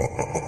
ha ha ha